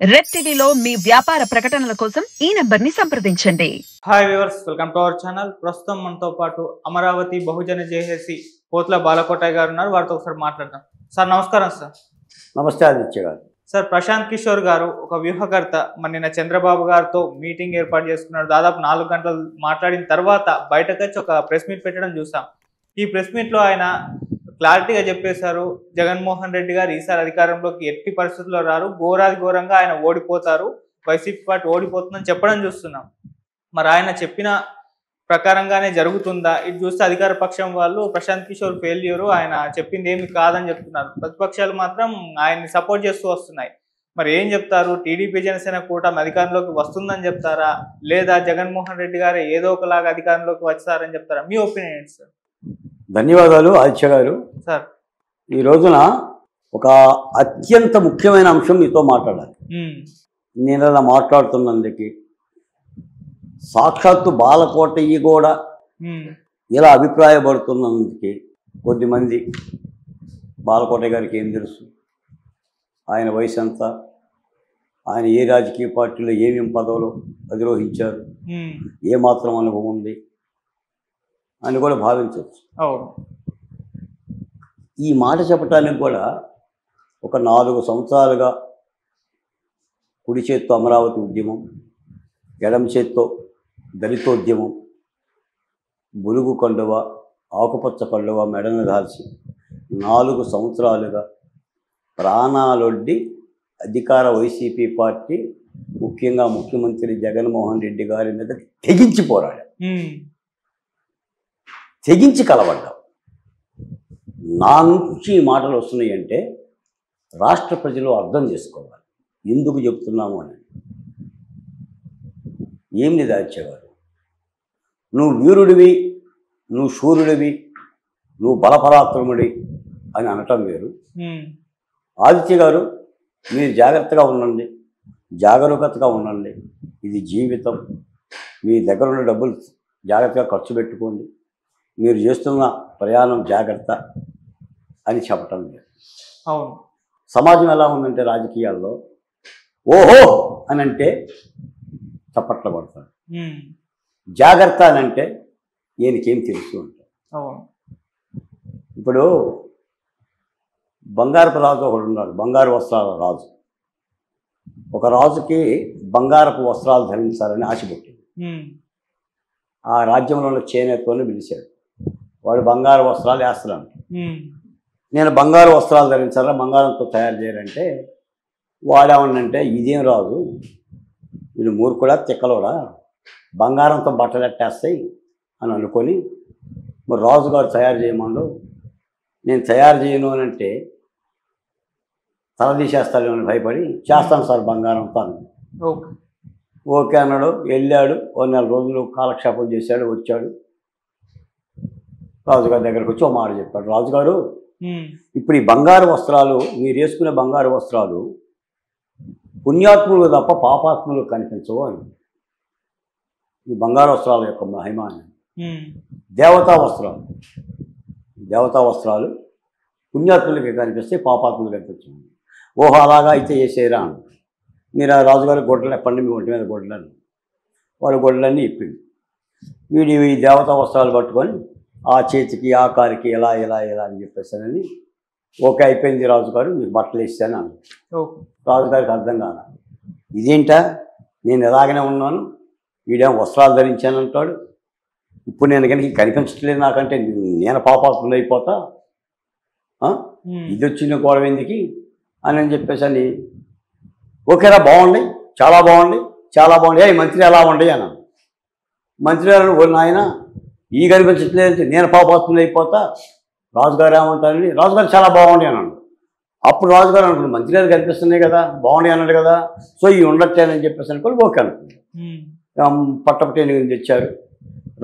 Red టీవీలో మీ వ్యాపార ప్రకటనల కోసం ఈ నంబర్ని సంప్రదించండి. Hi viewers welcome to our channel ప్రస్తుతం మనతో పాటు అమరావతి బహుజన జేఏసీ పోట్ల బాలకోటయ్య గారు ఉన్నారు. వారితో ఒకసారి మాట్లాడదాం. సార్ నమస్కారం సార్. నమస్తే ఆదిత్య గారు. సార్ ప్రశాంత్ కిషోర్ గారు ఒక వ్యూహకర్త. మన నిన్న చంద్రబాబు గారితో మీటింగ్ ఏర్పాటు చేసుకున్నారు. దాదాపు నాలుగు గంటలు మాట్లాడిన తర్వాత బయటకు వచ్చి ఒక ప్రెస్ మీట్ పెట్టడం చూసాం. ఈ ప్రెస్ మీట్లో ఆయన క్లారిటీగా చెప్పేశారు. జగన్మోహన్ రెడ్డి గారు ఈసారి అధికారంలోకి ఎట్టి పరిస్థితుల్లో రారు. ఘోరాది ఘోరంగా ఆయన ఓడిపోతారు. వైసీపీ పార్టీ ఓడిపోతుందని చెప్పడం చూస్తున్నాం. మరి ఆయన చెప్పిన ప్రకారంగానే జరుగుతుందా? ఇది చూస్తే అధికార పక్షం వాళ్ళు ప్రశాంత్ కిషోర్ ఫెయిల్యూర్ ఆయన చెప్పింది ఏమి కాదని చెప్తున్నారు. ప్రతిపక్షాలు మాత్రం ఆయన్ని సపోర్ట్ చేస్తూ వస్తున్నాయి. మరి ఏం చెప్తారు? టీడీపీ జనసేన కూటమి అధికారంలోకి వస్తుందని చెప్తారా? లేదా జగన్మోహన్ రెడ్డి గారు ఏదో ఒకలాగా అధికారంలోకి వచ్చారని చెప్తారా? మీ ఒపీనియన్ సార్ ధన్యవాదాలు ఆదిత్య గారు సార్. ఈ రోజున ఒక అత్యంత ముఖ్యమైన అంశం మీతో మాట్లాడాలి. నేను అలా మాట్లాడుతున్నందుకు. సాక్షాత్తు బాలకోటయ్య కూడా ఇలా అభిప్రాయపడుతున్నందుకు కొద్దిమంది బాలకోటయ్య గారికి ఏం తెలుసు? ఆయన వయసు ఎంత? ఆయన ఏ రాజకీయ పార్టీలో ఏమేం పదవులు అధిరోహించారు? ఏమాత్రం అనుభవం ఉంది? అని కూడా భావించవచ్చు. అవును. ఈ మాట చెప్పటానికి కూడా ఒక నాలుగు సంవత్సరాలుగా కుడి చేత్తో అమరావతి ఉద్యమం ఎడమ చేత్తో దళితోద్యమం బులుగు కండువ ఆకుపచ్చ కండువ మెడన దాల్చి నాలుగు సంవత్సరాలుగా ప్రాణాలొడ్డి అధికార వైసీపీ పార్టీ ముఖ్యంగా ముఖ్యమంత్రి జగన్మోహన్ రెడ్డి గారి మీద తెగించి పోరాడారు. తెగించి కలవడ్డాం నా నుంచి ఈ మాటలు వస్తున్నాయి అంటే రాష్ట్ర ప్రజలు అర్థం చేసుకోవాలి. ఎందుకు చెప్తున్నాము అని. ఏం ఆచార్యగారు నువ్వు వీరుడివి నువ్వు శూరుడివి నువ్వు బలపరాక్రముడి అని అనటం వేరు. ఆదిత్య గారు మీరు జాగ్రత్తగా ఉండండి జాగరూకతగా ఉండండి. ఇది జీవితం. మీ దగ్గర ఉన్న డబ్బులు జాగ్రత్తగా ఖర్చు పెట్టుకోండి. మీరు చేస్తున్న ప్రయాణం జాగ్రత్త అని చెప్పటం లేదు. అవును. సమాజం ఎలా ఉందంటే రాజకీయాల్లో ఓహో అని అంటే చప్పట్లు కొడతారు ఉమ్, జాగ్రత్త అని అంటే ఈయనకేం తెలుసు అంటారు ఇప్పుడు బంగారపు రాజు ఒకడు ఉన్నాడు బంగారు వస్త్రాల రాజు. ఒక రాజుకి బంగారపు వస్త్రాలు ధరించాలని ఆశ పుట్టింది. ఉమ్, ఆ రాజ్యంలో ఉన్న చేనేతోని పిలిచాడు వాడు బంగారు వస్త్రాలు వేస్తున్నాడు. ఉమ్, నేను బంగారు వస్త్రాలు ధరించాలా బంగారంతో తయారు చేయాలంటే వాడేమన్నంటే ఇదేం రాజు వీడు మూర్ఖుడా తిక్కలోడా? బంగారంతో బట్టలు ఎట్టేస్తాయి అని అనుకొని మరి రాజుగారు తయారు చేయమన్నాడు నేను తయారు చేయను అని అంటే తల తీసేస్తాను అని భయపడి చేస్తాను సార్ బంగారంతో అని. ఓకే. ఓకే అన్నాడు. వెళ్ళాడు. ఓ నెల రోజులు కాలక్షేపం చేశాడు వచ్చాడు. రాజుగారి దగ్గరకు వచ్చి ఓ మాట చెప్పాడు. రాజుగారు ఇప్పుడు ఈ బంగారు వస్త్రాలు మీరు వేసుకునే బంగారు వస్త్రాలు పుణ్యాత్ములు తప్ప పాపాత్ములు కనిపించవు అని. ఈ బంగారు వస్త్రాల యొక్క మహిమ అని. ఉమ్, దేవతా వస్త్రాలు. దేవతా వస్త్రాలు పుణ్యాత్ములకి కనిపిస్తే పాపాత్ములు కనిపించవు. ఓహో అలాగా అయితే వేసేరా మీరు ఆ రాజుగారి గొడ్డలు ఎప్పండి మీ ఒంటి మీద గొడ్డలని వాళ్ళ గొడ్డలన్నీ ఇప్పింది వీడు ఈ దేవతా వస్త్రాలు పట్టుకొని ఆ చేతికి ఆ కారికి ఇలా ఇలా ఇలా అని చెప్పేసానని ఓకే అయిపోయింది రాజుగారు మీకు బట్టలు ఇస్తాను అన్నాడు ఓకే. రాజుగారికి అర్థం కాల. ఇదేంటా? నేను ఎలాగనే ఉన్నాను వీడేమో వస్త్రాలు ధరించాను అంటాడు. ఇప్పుడు నేను కనుక కనిపించట్లేదు నాకంటే నేను పాపాత్ములు అయిపోతా? ఇది వచ్చిన గొడవ ఎందుకు? అని అని చెప్పేసి అని ఓకేరా బాగుంది చాలా బాగుంది చాలా బాగుంది ఏ మంత్రి ఎలా ఉండి అన్నాను మంత్రి గారు నాయన ఈ కనిపించట్లేదు నేను పాపాత్ములు అయిపోతా రాజుగారు ఏమంటారని రాజుగారు చాలా బాగుంది అన్నాడు. అప్పుడు రాజుగారు అనుకున్నాడు మంత్రి గారు కనిపిస్తున్నాయి కదా బాగుంది అన్నాడు కదా సో ఈ ఉండొచ్చానని చెప్పేసి అనుకోని ఓకే అనుకున్నాడు. పట్టపటేని తెచ్చారు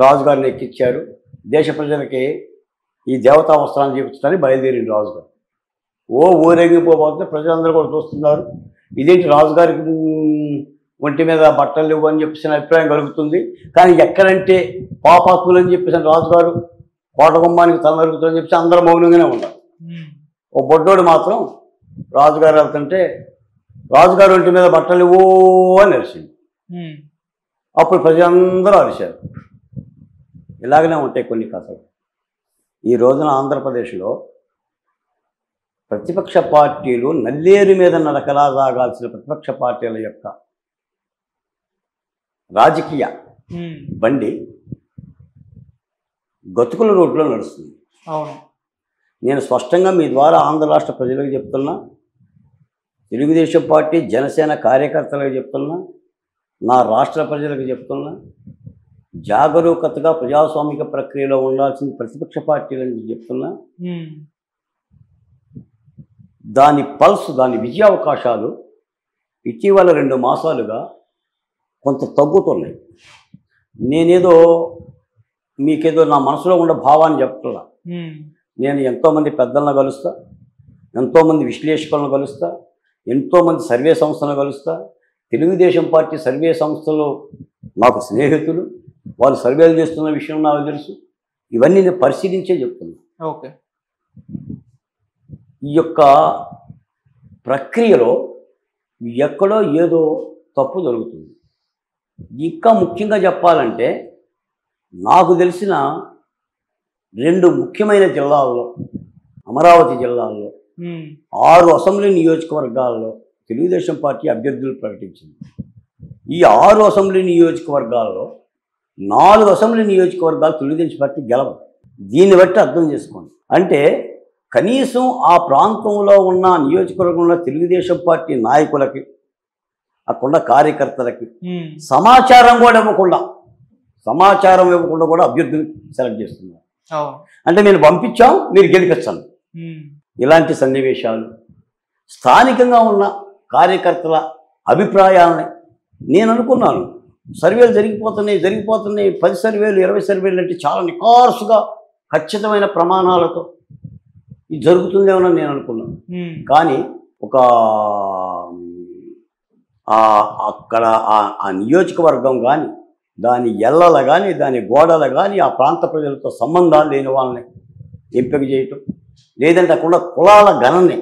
రాజుగారిని ఎక్కిచ్చారు దేశ ప్రజలకి ఈ దేవతా వస్త్రాన్ని చూపించడానికి బయలుదేరింది రాజుగారు. ఓ ఊరేగిపోతే ప్రజలందరూ కూడా చూస్తున్నారు. ఇదేంటి రాజుగారికి ఒంటి మీద బట్టలు లేవు అని చెప్పేసి అభిప్రాయం కలుగుతుంది. కానీ ఎక్కడంటే పాపాత్ములు అని చెప్పేసి రాజుగారు కోట గుమ్మానికి తల నరుగుతుందని చెప్పేసి అందరూ మౌనంగానే ఉన్నారు. ఓ బొడ్డోడు మాత్రం రాజుగారు వెళ్తుంటే రాజుగారి ఒంటి మీద బట్టలు ఓ అని అరిచింది. అప్పుడు ప్రజలందరూ అరిచారు. ఇలాగనే ఉంటాయి కొన్ని కథలు. ఈ రోజున ఆంధ్రప్రదేశ్లో ప్రతిపక్ష పార్టీలు నల్లేరు మీద నడకలా సాగాల్సిన ప్రతిపక్ష పార్టీల యొక్క రాజకీయ బండి గతుకుల రోడ్లో నడుస్తుంది. అవును. నేను స్పష్టంగా మీ ద్వారా ఆంధ్ర రాష్ట్ర ప్రజలకు చెప్తున్నా తెలుగుదేశం పార్టీ జనసేన కార్యకర్తలకు చెప్తున్నా నా రాష్ట్ర ప్రజలకు చెప్తున్నా జాగరూకతగా ప్రజాస్వామిక ప్రక్రియలో ఉండాల్సిన ప్రతిపక్ష పార్టీలని చెప్తున్నా దాని పల్స్ దాని విజయావకాశాలు ఇటీవల రెండు మాసాలుగా కొంత తగ్గుతున్నాయి నేనేదో మీకేదో నా మనసులో ఉన్న భావాన్ని చెప్తున్నా. నేను ఎంతోమంది పెద్దలను కలుస్తా ఎంతోమంది విశ్లేషకులను కలుస్తా ఎంతోమంది సర్వే సంస్థలను కలుస్తా. తెలుగుదేశం పార్టీ సర్వే సంస్థలు నాకు స్నేహితులు వాళ్ళు సర్వేలు చేస్తున్న విషయం నాకు తెలుసు. ఇవన్నీ నేను పరిశీలించే చెప్తున్నా. ఓకే. ఈ యొక్క ప్రక్రియలో ఎక్కడో ఏదో తప్పు జరుగుతుంది. ఇంకా ముఖ్యంగా చెప్పాలంటే నాకు తెలిసిన రెండు ముఖ్యమైన జిల్లాల్లో అమరావతి జిల్లాల్లో ఆరు అసెంబ్లీ నియోజకవర్గాల్లో తెలుగుదేశం పార్టీ అభ్యర్థులు ప్రకటించింది. ఈ ఆరు అసెంబ్లీ నియోజకవర్గాల్లో నాలుగు అసెంబ్లీ నియోజకవర్గాలు తెలుగుదేశం పార్టీ గెలవదు. దీన్ని బట్టి అర్థం చేసుకోండి. అంటే కనీసం ఆ ప్రాంతంలో ఉన్న నియోజకవర్గంలో తెలుగుదేశం పార్టీ నాయకులకి అక్కడున్న కార్యకర్తలకి సమాచారం కూడా ఇవ్వకుండా సమాచారం ఇవ్వకుండా కూడా అభ్యర్థులు సెలెక్ట్ చేస్తున్నారు. అంటే నేను పంపించాం మీరు గెలిపించండి. ఇలాంటి సన్నివేశాలు స్థానికంగా ఉన్న కార్యకర్తల అభిప్రాయాలని నేను అనుకున్నాను. సర్వేలు జరిగిపోతున్నాయి జరిగిపోతున్నాయి. పది సర్వేలు ఇరవై సర్వేలు అంటే చాలా నికార్సుగా ఖచ్చితమైన ప్రమాణాలతో ఇది జరుగుతుందేమో నేను అనుకున్నాను. కానీ ఒక అక్కడ ఆ- నియోజకవర్గం కానీ దాని ఎల్లల కానీ దాని గోడల కానీ ఆ ప్రాంత ప్రజలతో సంబంధాలు లేని వాళ్ళని ఎంపిక చేయటం లేదంటే అక్కడ కులాల గణని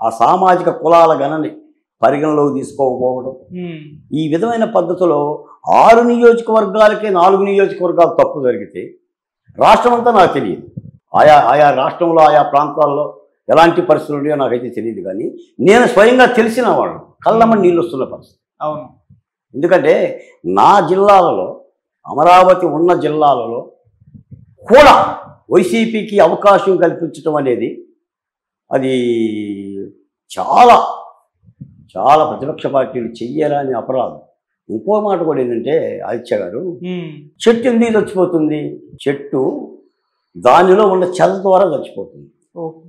ఆ సామాజిక కులాల గణని పరిగణలోకి తీసుకోకపోవడం ఈ విధమైన పద్ధతిలో ఆరు నియోజకవర్గాలకే నాలుగు నియోజకవర్గాలు తప్పు జరిగితే రాష్ట్రం అంతా నాకు తెలియదు. ఆయా ఆయా రాష్ట్రంలో ఆయా ప్రాంతాల్లో ఎలాంటి పరిస్థితులు ఉన్నాయో నాకైతే తెలియదు కానీ నేను స్వయంగా తెలిసిన వాడు కళ్ళమ్మ నీళ్ళు వస్తున్న పరిస్థితి. అవును. ఎందుకంటే నా జిల్లాలలో అమరావతి ఉన్న జిల్లాలలో కూడా వైసీపీకి అవకాశం కల్పించడం అనేది అది చాలా చాలా ప్రతిపక్ష పార్టీలు చెయ్యరాని అపరాధం. ఇంకో మాట కూడా ఏంటంటే ఆదిత్య గారు చెట్టు ఎందుకు చచ్చిపోతుంది? చెట్టు దానిలో ఉన్న చెద ద్వారా చచ్చిపోతుంది. ఓకే.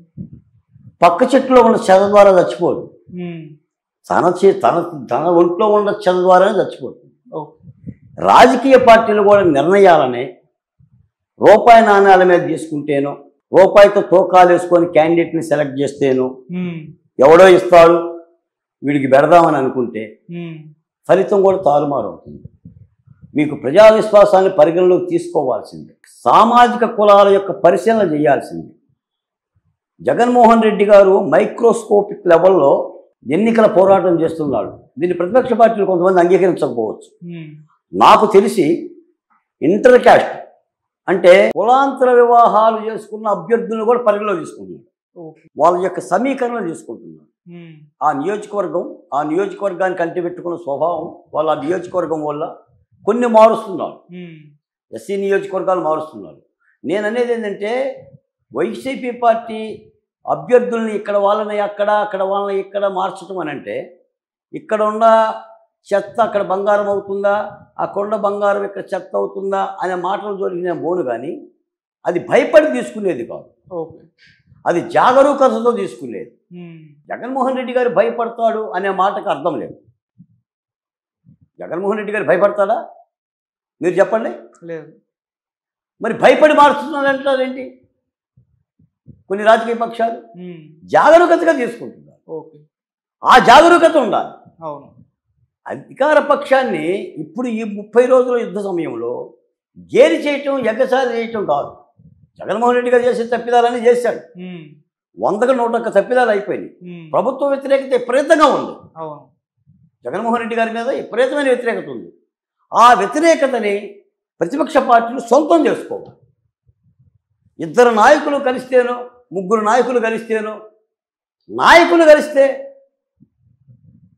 పక్క చెట్టులో ఉన్న చెద ద్వారా చచ్చిపోదు. తన చే తన తన ఒంట్లో ఉన్న చెద ద్వారానే చచ్చిపోతుంది. రాజకీయ పార్టీలు కూడా నిర్ణయాలని రూపాయి నాణ్యాల మీద తీసుకుంటేనో రూపాయితో తూకాలు వేసుకొని క్యాండిడేట్ని సెలెక్ట్ చేస్తేనో ఎవడో ఇస్తాడు వీడికి పెడదామని అనుకుంటే ఫలితం కూడా తారుమారు అవుతుంది మీకు ప్రజా విశ్వాసాన్ని పరిగణలోకి తీసుకోవాల్సిందే. సామాజిక కులాల యొక్క పరిశీలన చేయాల్సిందే. జగన్మోహన్ రెడ్డి గారు మైక్రోస్కోపిక్ లెవెల్లో ఎన్నికల పోరాటం చేస్తున్నాడు. దీన్ని ప్రతిపక్ష పార్టీలు కొంతమంది అంగీకరించకపోవచ్చు. ఉమ్, నాకు తెలిసి ఇంటర్ క్యాస్ట్ అంటే కులాంతర వివాహాలు చేసుకున్న అభ్యర్థులను కూడా పరిగణలో తీసుకుంటున్నాడు. వాళ్ళ యొక్క సమీకరణ తీసుకుంటున్నాడు. ఉమ్, ఆ నియోజకవర్గం ఆ నియోజకవర్గానికి అంటి పెట్టుకున్న స్వభావం వాళ్ళ నియోజకవర్గం వల్ల కొన్ని మారుస్తున్నారు. ఉమ్, ఎస్సీ నియోజకవర్గాలు మారుస్తున్నారు. నేను అనేది ఏంటంటే వైసీపీ పార్టీ అభ్యర్థుల్ని ఇక్కడ వాళ్ళని అక్కడ అక్కడ వాళ్ళని ఇక్కడ మార్చడం అని అంటే ఇక్కడ ఉన్న చెత్త అక్కడ బంగారం అవుతుందా? ఆ కొండ బంగారం ఇక్కడ చెత్త అవుతుందా? అనే మాటలు జోలికి పోను కానీ అది భయపడి తీసుకునేది కాదు. ఓకే. అది జాగరూకతతో తీసుకునేది. జగన్మోహన్ రెడ్డి గారు భయపడతాడు అనే మాటకు అర్థం లేదు. జగన్మోహన్ రెడ్డి గారు భయపడతాడా? మీరు చెప్పండి. లేదు. మరి భయపడి మారుస్తున్నాడు అంటారేంటి కొన్ని రాజకీయ పక్షాలు జాగరూకతగా తీసుకుంటున్నారు. ఓకే. ఆ జాగరూకత ఉండాలి. అవును. అధికార పక్షాన్ని ఇప్పుడు ఈ ముప్పై రోజుల యుద్ధ సమయంలో గేలి చేయటం ఎగసారి చేయటం కాదు. జగన్మోహన్ రెడ్డి గారు చేసే తప్పిదాలని చేశాడు. వందకు నూట ఒక్క తప్పిదాలు అయిపోయినాయి. ప్రభుత్వ వ్యతిరేకత విపరీతంగా ఉంది. జగన్మోహన్ రెడ్డి గారి మీద విపరీతమైన వ్యతిరేకత ఉంది. ఆ వ్యతిరేకతని ప్రతిపక్ష పార్టీలు సొంతం చేసుకోవాలి. ఇద్దరు నాయకులు కలిస్తేనో ముగ్గురు నాయకులు కలిస్తేనో. నాయకులు కలిస్తే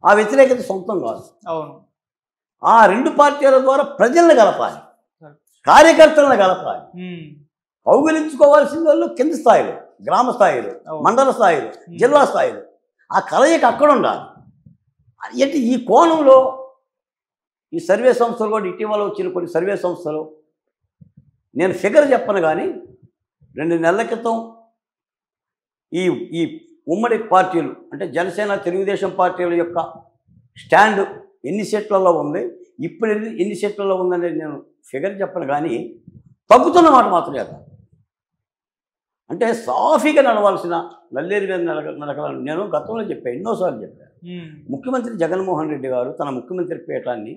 ఆ వ్యతిరేకత సొంతం కాదు. అవును. ఆ రెండు పార్టీల ద్వారా ప్రజలను కలపాలి. కార్యకర్తలను కలపాలి. ఉమ్, కౌగిలించుకోవాల్సిన వాళ్ళు కింద స్థాయిలో గ్రామ స్థాయిలో. మండల స్థాయిలో జిల్లా స్థాయిలో. ఆ కలయిక అక్కడ ఉండాలి. అంటే ఈ కోణంలో ఈ సర్వే సంస్థలు కూడా ఇటీవల వచ్చిన కొన్ని సర్వే సంస్థలు నేను ఫిగర్ చెప్పను కానీ రెండు నెలల క్రితం ఈ ఈ ఉమ్మడి పార్టీలు అంటే జనసేన తెలుగుదేశం పార్టీల యొక్క స్టాండ్ ఎన్ని సెట్లలో ఉంది ఇప్పుడు ఎన్ని ఎన్ని సెట్లలో ఉందనేది నేను ఫిగర్ చెప్పను కానీ తగ్గుతున్న మాట మాత్రం కాదు అంటే సాఫీగా నడవాల్సిన నల్లేరు మీద నడక నడకాలని నేను గతంలో చెప్పాను ఎన్నోసార్లు చెప్పాను ముఖ్యమంత్రి జగన్మోహన్ రెడ్డి గారు తన ముఖ్యమంత్రి పీఠాన్ని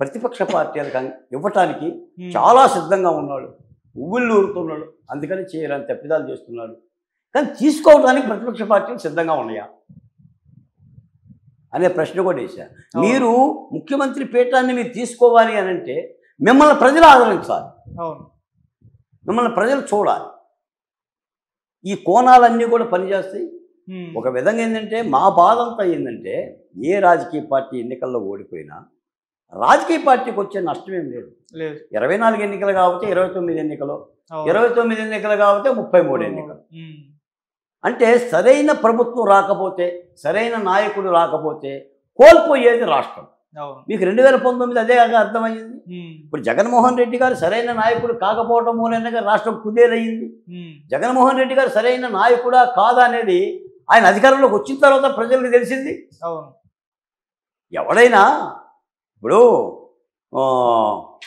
ప్రతిపక్ష పార్టీలకు ఇవ్వటానికి చాలా సిద్ధంగా ఉన్నాడు. ఉవ్వుళ్ళు ఊరుతున్నాడు అందుకని చేయాలని తప్పిదాలు చేస్తున్నాడు. కానీ తీసుకోవడానికి ప్రతిపక్ష పార్టీలు సిద్ధంగా ఉన్నాయా? అనే ప్రశ్న కూడా వేశారు మీరు ముఖ్యమంత్రి పీఠాన్ని మీరు తీసుకోవాలి అని అంటే మిమ్మల్ని ప్రజలు ఆదరించాలి. మిమ్మల్ని ప్రజలు చూడాలి. ఈ కోణాలన్నీ కూడా పనిచేస్తాయి. ఒక విధంగా ఏంటంటే మా బాధ అంతా ఏంటంటే ఏ రాజకీయ పార్టీ ఎన్నికల్లో ఓడిపోయినా రాజకీయ పార్టీకి వచ్చే నష్టం ఏం లేదు. ఇరవై నాలుగు ఎన్నికలు కాబట్టి ఇరవై తొమ్మిది ఎన్నికలు. ఇరవై తొమ్మిది ఎన్నికలు కాబట్టి ముప్పై మూడు ఎన్నికలు. అంటే సరైన ప్రభుత్వం రాకపోతే సరైన నాయకుడు రాకపోతే కోల్పోయేది రాష్ట్రం. మీకు రెండు వేల పంతొమ్మిది అదే కాక అర్థమైంది? ఉమ్, ఇప్పుడు జగన్మోహన్ రెడ్డి గారు సరైన నాయకుడు కాకపోవటం మూలంగా రాష్ట్రం కుదేలయ్యింది. ఉమ్, జగన్మోహన్ రెడ్డి గారు సరైన నాయకుడా కాదా అనేది ఆయన అధికారంలోకి వచ్చిన తర్వాత ప్రజలకు తెలిసింది. ఎవడైనా ఇప్పుడు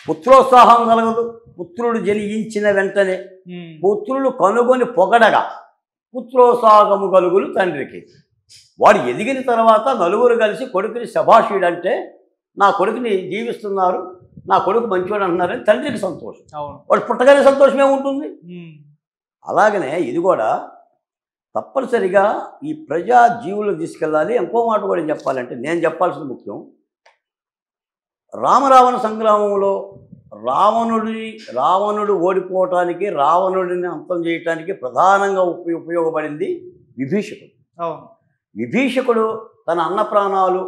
పుత్రోత్సాహం కలగదు. పుత్రుడు జనించిన వెంటనే ఉమ్, పుత్రులు కనుగొని పొగడగా పుత్రోత్సాహము కలుగులు తండ్రికి. వాడు ఎదిగిన తర్వాత నలుగురు కలిసి కొడుకుని శభాషుడు అంటే నా కొడుకుని జీవిస్తున్నారు నా కొడుకు మంచివాడు అంటున్నారని తండ్రికి సంతోషం. వాడు పుట్టగానే సంతోషమే ఉంటుంది అలాగనే ఇది కూడా తప్పనిసరిగా ఈ ప్రజా జీవులు తీసుకెళ్ళాలి. ఇంకో మాట కూడా చెప్పాలంటే నేను చెప్పాల్సిన ముఖ్యం. రామరావణ సంగ్రామంలో రావణుడి రావణుడు ఓడిపోవటానికి రావణుడిని అంతం చేయటానికి ప్రధానంగా ఉపయో ఉపయోగపడింది విభీషకుడు విభీషకుడు తన అన్న ప్రాణాలు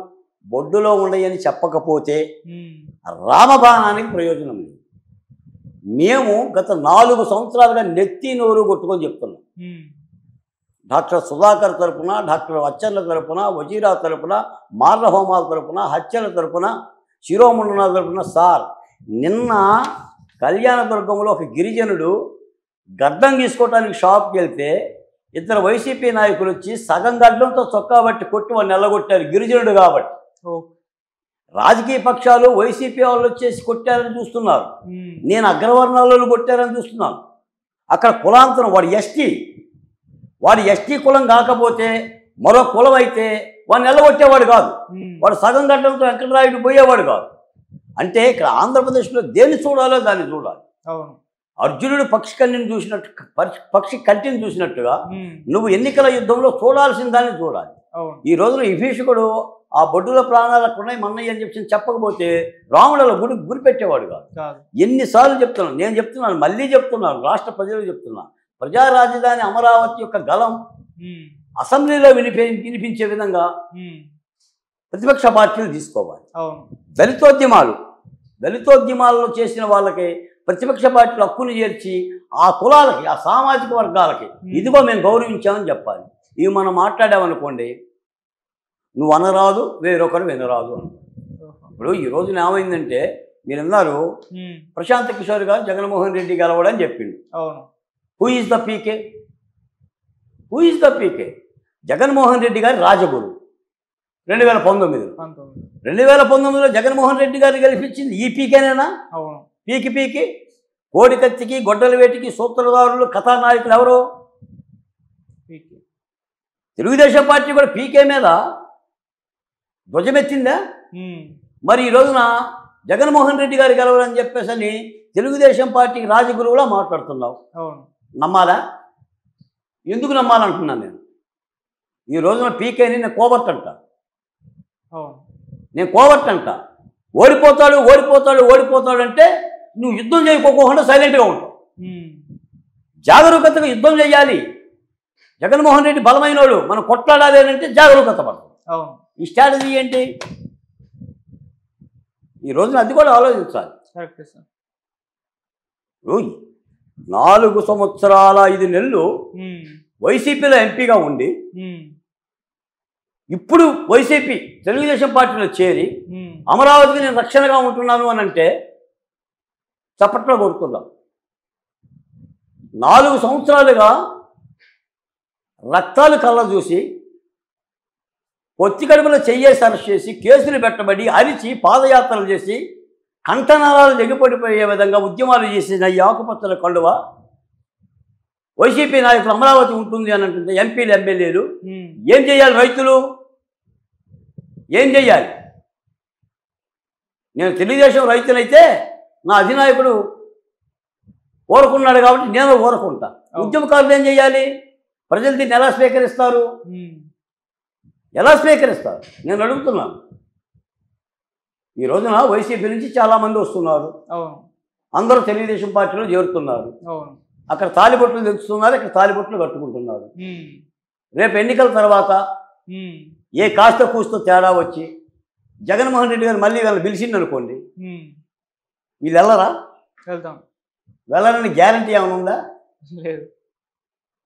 బొడ్డులో ఉండయని చెప్పకపోతే రామబాణానికి ప్రయోజనం లేదు. మేము గత నాలుగు సంవత్సరాలుగా నెత్తి నోరు కొట్టుకొని చెప్తున్నాం. డాక్టర్ సుధాకర్ తరపున డాక్టర్ అచ్చర్ల తరపున వజీరా తరపున మార్ల హోమాల తరపున హత్యల తరపున శిరోమండనాల తరపున సార్ నిన్న కళ్యాణదుర్గంలో ఒక గిరిజనుడు గడ్డం తీసుకోవడానికి షాప్కి వెళ్తే ఇద్దరు వైసీపీ నాయకులు వచ్చి సగం గడ్డంతో చొక్కా బట్టి కొట్టి వాడిని నిల్లగొట్టారు గిరిజనుడు కాబట్టి. రాజకీయ పక్షాలు వైసీపీ వాళ్ళు వచ్చేసి కొట్టారని చూస్తున్నారు. నేను అగ్రవర్ణాలలో కొట్టారని చూస్తున్నాను. అక్కడ కులాంతరం వాడు ఎస్టీ. వాడు ఎస్టీ కులం కాకపోతే మరో కులం అయితే వాడిని నిలగొట్టేవాడు కాదు. వాడు సగం గడ్డంతో వెంకటరాయుడు పోయేవాడు కాదు. అంటే ఇక్కడ ఆంధ్రప్రదేశ్లో దేన్ని చూడాలో దాన్ని చూడాలి. అవును. అర్జునుడు పక్షి కన్నిని చూసినట్టు పక్షి- కంటిని చూసినట్టుగా నువ్వు ఎన్నికల యుద్ధంలో చూడాల్సిన దాన్ని చూడాలి. ఈ రోజున ఈ భీషకుడు ఆ బొడ్డుల ప్రాణాలు అక్కడ ఉన్నాయి మన్నయ్య అని చెప్పి చెప్పకపోతే రాముడు గుడి గురి పెట్టేవాడు కాదు. ఎన్నిసార్లు చెప్తున్నాను నేను చెప్తున్నాను మళ్ళీ చెప్తున్నాను రాష్ట్ర ప్రజలకు చెప్తున్నాను ప్రజా రాజధాని అమరావతి యొక్క గలం అసెంబ్లీలో వినిపి వినిపించే విధంగా ప్రతిపక్ష పార్టీలు తీసుకోవాలి. దళితోద్యమాలు దళితోద్యమాలలో చేసిన వాళ్ళకి ప్రతిపక్ష పార్టీలు హక్కును చేర్చి ఆ కులాలకి ఆ సామాజిక వర్గాలకి ఇదిగో మేము గౌరవించామని చెప్పాలి. ఇవి మనం మాట్లాడామనుకోండి నువ్వు అనరాదు వేరొకరు వినరాదు. ఇప్పుడు ఈ రోజున ఏమైందంటే మీరు అన్నారు ప్రశాంత్ కిషోర్ గారు జగన్మోహన్ రెడ్డి గెలవడని చెప్పిండు. అవును. Who is the PK who is the PK Jaganmohan Reddy గారి రాజగురు. రెండు వేల పంతొమ్మిది రెండు వేల పంతొమ్మిదిలో జగన్మోహన్ రెడ్డి గారు గెలిపించింది. ఈ పీకేనేనా? అవును. పీకి పీకి కోడికత్తికి గొడ్డల వేటికి సూత్రధారులు కథానాయకులు ఎవరు. తెలుగుదేశం పార్టీ కూడా పీకే మీద ధ్వజమెత్తిందా? మరి ఈ రోజున జగన్మోహన్ రెడ్డి గారు గెలవాలని చెప్పేసి అని తెలుగుదేశం పార్టీకి రాజగురువులా మాట్లాడుతున్నావు. నమ్మాలా? ఎందుకు నమ్మాలంటున్నాను నేను? ఈ రోజున పీకేని నేను కోవర్ట్ అంట నేను కోవర్ట్ అంట. ఓడిపోతాడు ఓడిపోతాడు ఓడిపోతాడు అంటే నువ్వు యుద్ధం చేయకోకుండా సైలెంట్గా ఉంటావు. జాగరూకతగా యుద్ధం చేయాలి. జగన్మోహన్ రెడ్డి బలమైనోడు మనం కొట్లాడాలి అని అంటే జాగరూకత పడతాం ఈ స్ట్రాటజీ ఏంటి? ఈ రోజున అది కూడా ఆలోచించాలి. నాలుగు సంవత్సరాల ఐదు నెలలు. వైసీపీలో ఎంపీగా ఉండి. ఇప్పుడు వైసీపీ తెలుగుదేశం పార్టీలో చేరి. అమరావతికి నేను రక్షణగా ఉంటున్నాను అని అంటే చప్పట్లో కొడుతున్నాం నాలుగు సంవత్సరాలుగా రక్తాలు కళ్ళ చూసి పొత్తి కడుపులో చెయ్యేసి అరెస్ట్ చేసి కేసులు పెట్టబడి అరిచి పాదయాత్రలు చేసి కంఠనాళాలు ఎగిపడిపోయే విధంగా ఉద్యమాలు చేసిన ఈ ఆకుపచ్చల కళ్ళువ వైసీపీ నాయకులు అమరావతి ఉంటుంది అని అంటుంటే ఎంపీలు ఎమ్మెల్యేలు. ఏం చేయాలి రైతులు ఏం చేయాలి నేను తెలుగుదేశం రైతులైతే నా అధినాయకుడు ఊరుకున్నాడు కాబట్టి నేను ఊరుకుంటా ఉద్యమకారులు ఏం చేయాలి ప్రజలు దీన్ని ఎలా స్వీకరిస్తారు. ఎలా స్వీకరిస్తారు? నేను అడుగుతున్నాను ఈ రోజున వైసీపీ నుంచి చాలామంది వస్తున్నారు. అందరూ తెలుగుదేశం పార్టీలో చేరుతున్నారు. అక్కడ తాలిబొట్లు తెచ్చుతున్నారు ఇక్కడ తాలిబొట్లు కట్టుకుంటున్నారు. రేపు ఎన్నికల తర్వాత. ఏ కాస్త కూస్తో తేడా వచ్చి జగన్మోహన్ రెడ్డి గారు మళ్ళీ వీళ్ళని పిలిచింది అనుకోండి. వీళ్ళు వెళ్ళరా? వెళ్తాం. వెళ్ళరని గ్యారంటీ ఏమైనా ఉందా? లేదు.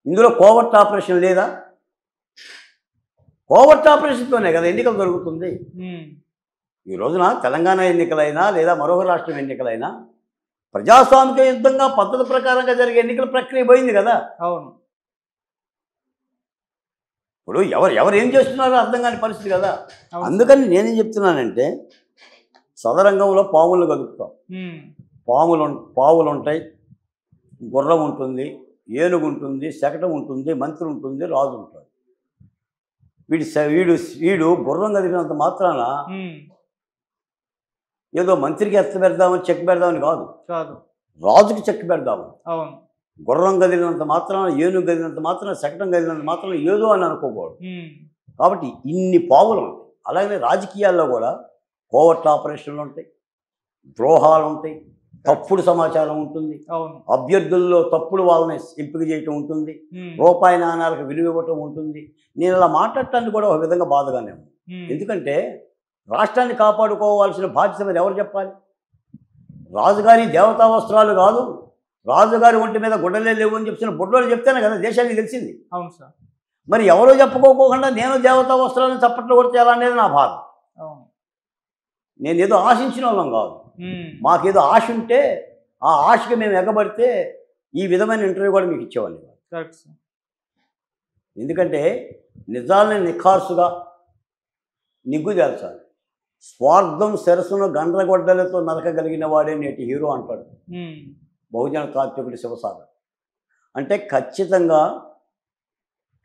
ఇందులో కోవర్ట్ ఆపరేషన్ లేదా? కోవర్ట్ ఆపరేషన్తోనే కదా ఎన్నికలు జరుగుతుంది. ఈ రోజున తెలంగాణ ఎన్నికలైనా లేదా మరొక రాష్ట్రం ఎన్నికలైనా ప్రజాస్వామిక యుద్ధంగా పద్ధతి ప్రకారంగా జరిగే ఎన్నికల ప్రక్రియ పోయింది కదా. అవును. ఇప్పుడు ఎవరు ఎవరు ఏం చేస్తున్నారో అర్థం కాని పరిస్థితి కదా. అందుకని నేనేం చెప్తున్నానంటే సదరంగంలో పాములు కదుపుతాం. పాములు పావులు ఉంటాయి గుర్రం ఉంటుంది ఏనుగు ఉంటుంది శకటం ఉంటుంది మంత్రి ఉంటుంది రాజు ఉంటాడు. వీడి వీడు వీడు గుర్రం కదిపినంత మాత్రాన. ఏదో మంత్రికి ఎత్త పెడదామని చెక్ పెడదామని కాదు. కాదు. రాజుకి చెక్ పెడదాము. అవును. గుర్రం కదిలినంత మాత్రాన ఏనుగు కదిలినంత మాత్రాన శకటం కదిలినంత మాత్రాన ఏదో అని అనుకోకూడదు. కాబట్టి ఇన్ని పావులు ఉంటాయి అలాగే రాజకీయాల్లో కూడా కోవట్ ఆపరేషన్లు ఉంటాయి ద్రోహాలు ఉంటాయి తప్పుడు సమాచారం ఉంటుంది అభ్యర్థుల్లో తప్పుడు వాళ్ళని ఎంపిక చేయటం ఉంటుంది. రూపాయి నాణాలకు విలువ ఇవ్వటం ఉంటుంది నేను ఇలా మాట్లాడటానికి కూడా ఒక విధంగా బాధగానే ఉంది. ఎందుకంటే రాష్ట్రాన్ని కాపాడుకోవాల్సిన బాధ్యత ఎవరు చెప్పాలి రాజుగారి దేవతా వస్త్రాలు కాదు రాజుగారి ఒంటి మీద గుడ్డలే లేవు అని చెప్పిన బుడ్డోళ్ళు చెప్తేనే కదా దేశానికి తెలిసింది. అవును సార్. మరి ఎవరో చెప్పుకోకుండా నేను దేవతా వస్త్రాలను చప్పట్లు కొడితే ఎలా అనేది నా బాధ. నేను ఏదో ఆశించిన వాళ్ళం కాదు. మాకేదో ఆశ ఉంటే ఆ ఆశకి మేము ఎగబడితే ఈ విధమైన ఇంటర్వ్యూ కూడా మీకు ఇచ్చేవాడిని కాదు. Correct sir. ఎందుకంటే నిజాలని నిఖార్సుగా నిగ్గు తేల్చాలి. స్వార్థం శిరస్సును గండ్రగొడ్డలతో నరకగలిగిన వాడే నేటి హీరో అంటాడు. బహుజన తాత్వికుడి శివసాగర్. అంటే ఖచ్చితంగా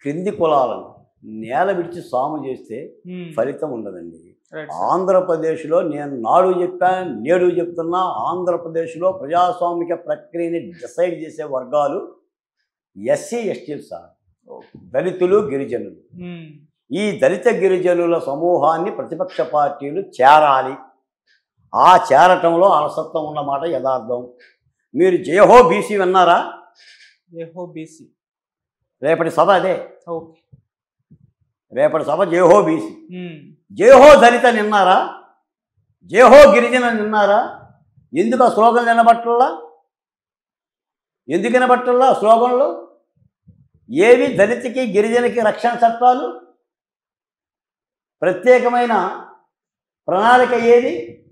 క్రింది కులాలను నేల విడిచి సాము చేస్తే. ఫలితం ఉండదండి. ఆంధ్రప్రదేశ్లో నేను నాడు చెప్పాను నేడు చెప్తున్నా ఆంధ్రప్రదేశ్లో ప్రజాస్వామిక ప్రక్రియని డిసైడ్ చేసే వర్గాలు ఎస్సీ ఎస్టీలు సార్. దళితులు గిరిజనులు. ఈ దళిత గిరిజనుల సమూహాన్ని ప్రతిపక్ష పార్టీలు చేరాలి. ఆ చేరటంలో అలసత్వం ఉన్నమాట యథార్థం. మీరు జయహో బీసీ విన్నారా? ఏహో బీసీ. రేపటి సభ అదే. ఓకే. రేపటి సభ జయహో బీసీ. జయహో దళిత నిన్నారా? జయహో గిరిజన నిన్నారా? ఎందుకు ఆ స్లోగన్ వినబట్టల్లా ఎందుకు వినబట్టల్లా స్లోగన్లు? ఏవి దళితకి గిరిజనకి రక్షణ చట్టాలు? ప్రత్యేకమైన ప్రణాళిక ఏది?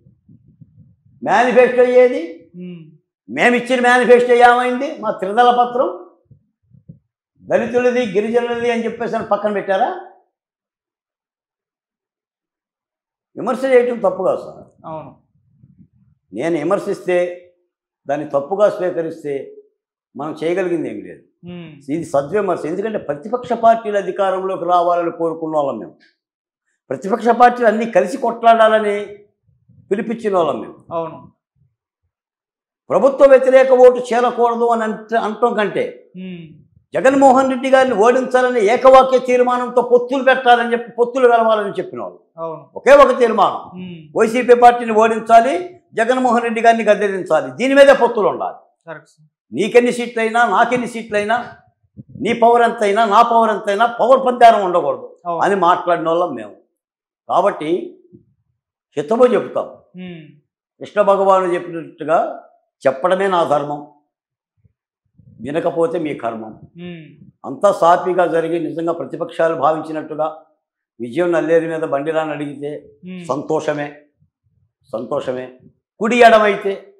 మేనిఫెస్టో ఏది. మేమిచ్చిన మేనిఫెస్టో ఏమైంది? మా త్రిదళ పత్రం. దళితులది గిరిజనులది అని చెప్పేసి అని పక్కన పెట్టారా? విమర్శ చేయటం తప్పు కాదు సార్. అవును. నేను విమర్శిస్తే దాన్ని తప్పుగా స్వీకరిస్తే మనం చేయగలిగింది ఏమి లేదు. ఇది సద్విమర్శ. ఎందుకంటే ప్రతిపక్ష పార్టీలు అధికారంలోకి రావాలని కోరుకున్న వాళ్ళం మేము. ప్రతిపక్ష పార్టీలు అన్నీ కలిసి కొట్లాడాలని పిలిపించిన వాళ్ళం మేము. అవును. ప్రభుత్వ వ్యతిరేక ఓటు చేరకూడదు అని అంట అనటం కంటే. జగన్మోహన్ రెడ్డి గారిని ఓడించాలని ఏకవాక్య తీర్మానంతో పొత్తులు పెట్టాలని చెప్పి పొత్తులు కలవాలని చెప్పిన వాళ్ళు ఒకే ఒక తీర్మానం. వైసీపీ పార్టీని ఓడించాలి జగన్మోహన్ రెడ్డి గారిని గద్దెదించాలి. దీని మీదే పొత్తులు ఉండాలి. నీకెన్ని సీట్లైనా నాకెన్ని సీట్లైనా నీ పవర్ ఎంతైనా నా పవర్ ఎంతైనా పవర్ పందారం ఉండకూడదు అని మాట్లాడిన వాళ్ళం మేము. కాబట్టి హితమో చెప్తాం కృష్ణ భగవాను చెప్పినట్టుగా చెప్పడమే నా ధర్మం. వినకపోతే మీ కర్మం. అంతా సాఫీగా జరిగి నిజంగా ప్రతిపక్షాలు భావించినట్టుగా విజయం నల్లేరు మీద బండిరాని అడిగితే సంతోషమే. సంతోషమే. కుడి ఎడమైతే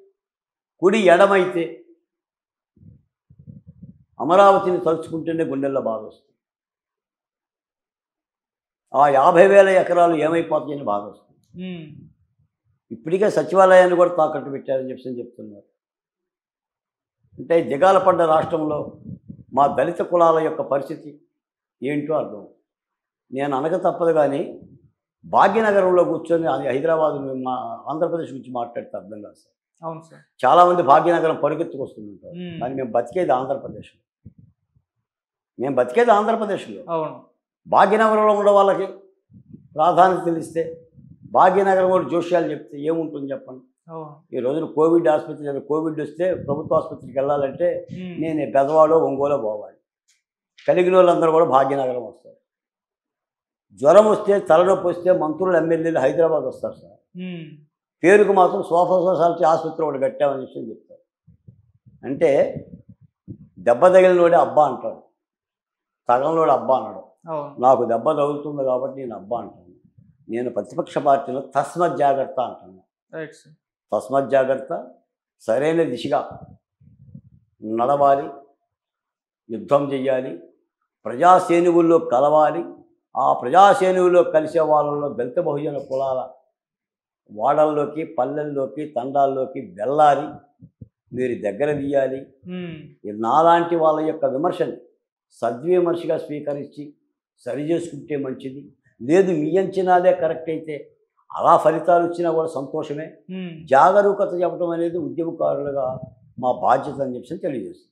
కుడి ఎడమైతే అమరావతిని తలుచుకుంటేనే గుండెల్లో బాధ వస్తుంది. ఆ యాభై వేల ఎకరాలు ఏమైపోతాయని బాధ వస్తుంది. ఇప్పటికే సచివాలయాన్ని కూడా తాకట్టు పెట్టారని చెప్పి చెప్తున్నారు. అంటే దిగాల పడ్డ రాష్ట్రంలో మా దళిత కులాల యొక్క పరిస్థితి ఏంటో అర్థం. నేను అనక తప్పదు కానీ భాగ్యనగరంలో కూర్చొని అది హైదరాబాద్ మా ఆంధ్రప్రదేశ్ గురించి మాట్లాడితే అర్థం కాదు సార్. అవును సార్. చాలామంది భాగ్యనగరం పరిగెత్తుకొస్తుంటారు కానీ మేము బతికేది ఆంధ్రప్రదేశ్లో. మేము బతికేది ఆంధ్రప్రదేశ్లో. అవును. భాగ్యనగరంలో ఉన్న వాళ్ళకి ప్రాధాన్యత తెలిస్తే భాగ్యనగరం కూడా జోష్యాలు చెప్తే ఏముంటుంది చెప్పండి? ఈ రోజున కోవిడ్ ఆసుపత్రి కోవిడ్ వస్తే ప్రభుత్వ ఆసుపత్రికి వెళ్ళాలంటే నేను బెదవాడో ఒంగోలో పోవాలి. కలిగిన వాళ్ళందరూ కూడా భాగ్యనగరం వస్తారు. జ్వరం వస్తే తలనొప్పి వస్తే మంత్రులు ఎమ్మెల్యేలు హైదరాబాద్ వస్తారు సార్. పేరుకు మాత్రం సోఫా సొసైటీ ఆసుపత్రి ఒకటి కట్టామని విషయం చెప్తారు. అంటే దెబ్బ తగిలినోడే అబ్బా అంటాడు. సగంలోడు అబ్బా అన్నాడు అవును. నాకు దెబ్బ తగులుతుంది కాబట్టి నేను అబ్బా అంటాను. నేను ప్రతిపక్ష పార్టీలో తస్మత్ జాగ్రత్త అంటాను రైట్ సార్ తస్మత్ జాగ్రత్త సరైన దిశగా నడవాలి యుద్ధం చెయ్యాలి ప్రజాసేనువుల్లో కలవాలి ఆ ప్రజాసేనువుల్లో కలిసే వాళ్ళలో దళిత బహుజన కులాల వాడల్లోకి పల్లెల్లోకి తండాల్లోకి వెళ్ళాలి మీరు దగ్గర తీయాలి ఇది నాలాంటి వాళ్ళ యొక్క విమర్శని సద్విమర్శగా స్వీకరించి సరి చేసుకుంటే మంచిది. లేదు మీ అంచనాలే కరెక్ట్ అయితే అలా ఫలితాలు వచ్చినా కూడా సంతోషమే. జాగరూకత చెప్పడం అనేది ఉద్యమకారులుగా మా బాధ్యత అని చెప్పి తెలియజేస్తుంది